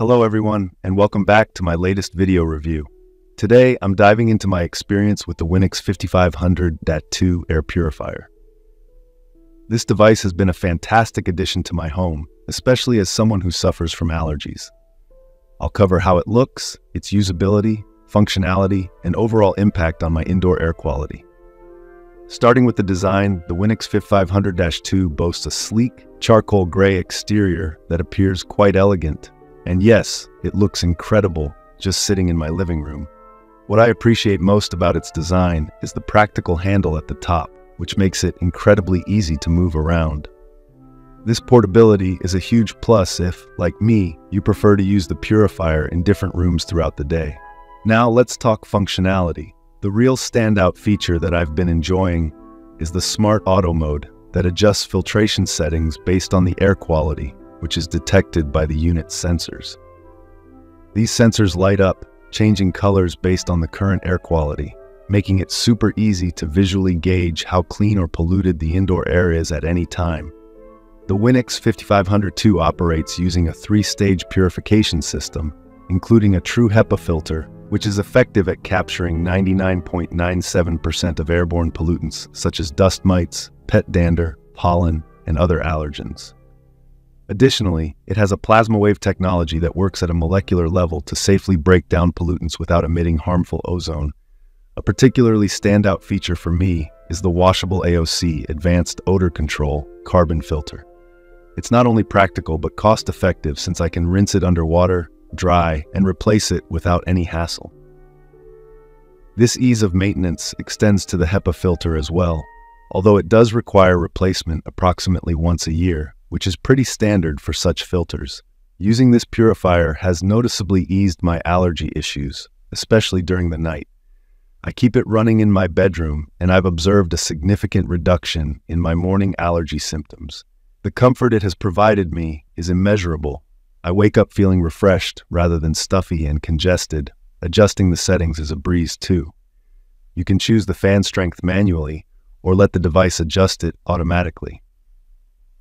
Hello everyone, and welcome back to my latest video review. Today, I'm diving into my experience with the Winix 5500-2 air purifier. This device has been a fantastic addition to my home, especially as someone who suffers from allergies. I'll cover how it looks, its usability, functionality, and overall impact on my indoor air quality. Starting with the design, the Winix 5500-2 boasts a sleek, charcoal gray exterior that appears quite elegant. And yes, it looks incredible just sitting in my living room. What I appreciate most about its design is the practical handle at the top, which makes it incredibly easy to move around. This portability is a huge plus if, like me, you prefer to use the purifier in different rooms throughout the day. Now let's talk functionality. The real standout feature that I've been enjoying is the Smart Auto Mode that adjusts filtration settings based on the air quality, which is detected by the unit's sensors. These sensors light up, changing colors based on the current air quality, making it super easy to visually gauge how clean or polluted the indoor air is at any time. The Winix 5500-2 operates using a three-stage purification system, including a true HEPA filter which is effective at capturing 99.97% of airborne pollutants such as dust mites, pet dander, pollen, and other allergens. Additionally, it has a PlasmaWave technology that works at a molecular level to safely break down pollutants without emitting harmful ozone. A particularly standout feature for me is the washable AOC Advanced Odor Control carbon filter. It's not only practical but cost effective since I can rinse it underwater, dry, and replace it without any hassle. This ease of maintenance extends to the HEPA filter as well, although it does require replacement approximately once a year, which is pretty standard for such filters. Using this purifier has noticeably eased my allergy issues, especially during the night. I keep it running in my bedroom, and I've observed a significant reduction in my morning allergy symptoms. The comfort it has provided me is immeasurable I wake up feeling refreshed rather than stuffy and congested. Adjusting the settings is a breeze too. You can choose the fan strength manually or let the device adjust it automatically.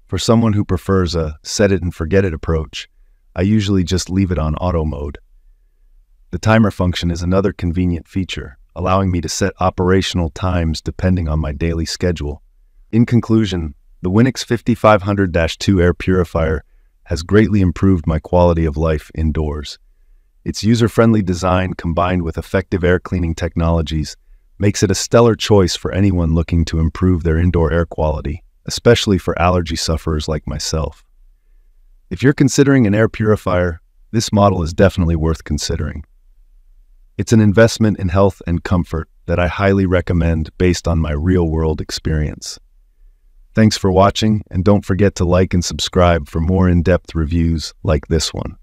For someone who prefers a set it and forget it approach, I usually just leave it on auto mode. The timer function is another convenient feature, allowing me to set operational times depending on my daily schedule. In conclusion, the Winix 5500-2 air purifier has greatly improved my quality of life indoors. Its user-friendly design combined with effective air cleaning technologies makes it a stellar choice for anyone looking to improve their indoor air quality, especially for allergy sufferers like myself. If you're considering an air purifier, this model is definitely worth considering. It's an investment in health and comfort that I highly recommend based on my real-world experience. Thanks for watching, and don't forget to like and subscribe for more in-depth reviews like this one.